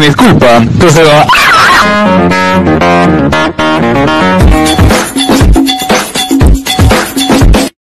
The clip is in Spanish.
Me disculpa, entonces va.